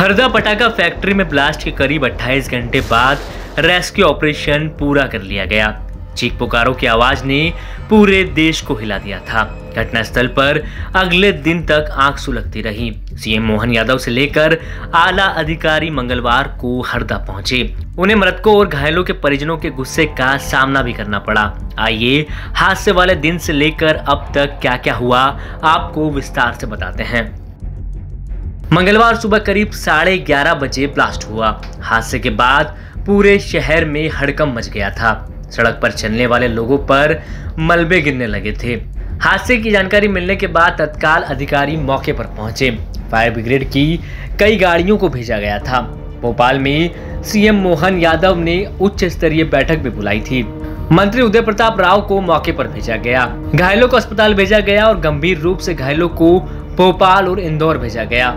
हरदा पटाखा फैक्ट्री में ब्लास्ट के करीब 28 घंटे बाद रेस्क्यू ऑपरेशन पूरा कर लिया गया। चीख पुकारों की आवाज़ ने पूरे देश को हिला दिया था। घटनास्थल पर अगले दिन तक आँख सुलगती रही। सीएम मोहन यादव से लेकर आला अधिकारी मंगलवार को हरदा पहुँचे। उन्हें मृतकों और घायलों के परिजनों के गुस्से का सामना भी करना पड़ा। आइए हादसे वाले दिन से लेकर अब तक क्या क्या हुआ, आपको विस्तार से बताते हैं। मंगलवार सुबह करीब साढ़े ग्यारह बजे ब्लास्ट हुआ। हादसे के बाद पूरे शहर में हड़कम मच गया था। सड़क पर चलने वाले लोगों पर मलबे गिरने लगे थे। हादसे की जानकारी मिलने के बाद तत्काल अधिकारी मौके पर पहुँचे। फायर ब्रिगेड की कई गाड़ियों को भेजा गया था। भोपाल में सीएम मोहन यादव ने उच्च स्तरीय बैठक भी बुलाई थी। मंत्री उदय प्रताप राव को मौके पर भेजा गया। घायलों को अस्पताल भेजा गया और गंभीर रूप से घायलों को भोपाल और इंदौर भेजा गया।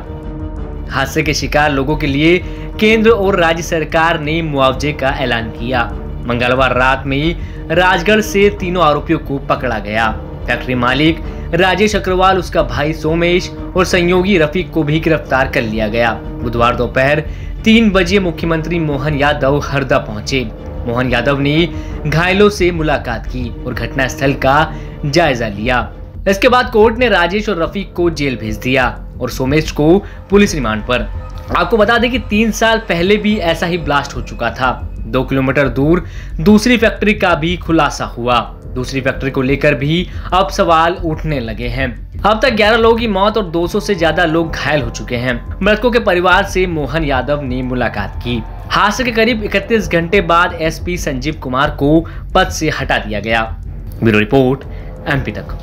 हादसे के शिकार लोगों के लिए केंद्र और राज्य सरकार ने मुआवजे का ऐलान किया। मंगलवार रात में ही राजगढ़ से तीनों आरोपियों को पकड़ा गया। फैक्ट्री मालिक राजेश अग्रवाल, उसका भाई सोमेश और संयोगी रफीक को भी गिरफ़्तार कर लिया गया। बुधवार दोपहर तीन बजे मुख्यमंत्री मोहन यादव हरदा पहुँचे। मोहन यादव ने घायलों से मुलाकात की और घटनास्थल का जायजा लिया। इसके बाद कोर्ट ने राजेश और रफीक को जेल भेज दिया। और सोमेश को पुलिस रिमांड पर। आपको बता दें कि तीन साल पहले भी ऐसा ही ब्लास्ट हो चुका था। दो किलोमीटर दूर दूसरी फैक्ट्री का भी खुलासा हुआ। दूसरी फैक्ट्री को लेकर भी अब सवाल उठने लगे हैं। अब तक 11 लोगों की मौत और 200 से ज़्यादा लोग घायल हो चुके हैं। मृतकों के परिवार से मोहन यादव ने मुलाकात की। हादसे के करीब 31 घंटे बाद एसपी संजीव कुमार को पद से हटा दिया गया। ब्यूरो रिपोर्ट, एमपी तक।